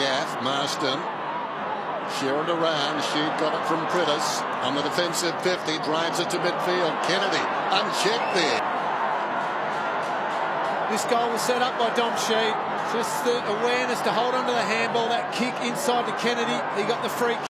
gaff. Masten. Sharon around. She got it from Prittis. On the defensive 50. Drives it to midfield. Kennedy unchecked there. This goal was set up by Dom Sheed. Just the awareness to hold onto the handball. That kick inside to Kennedy. He got the free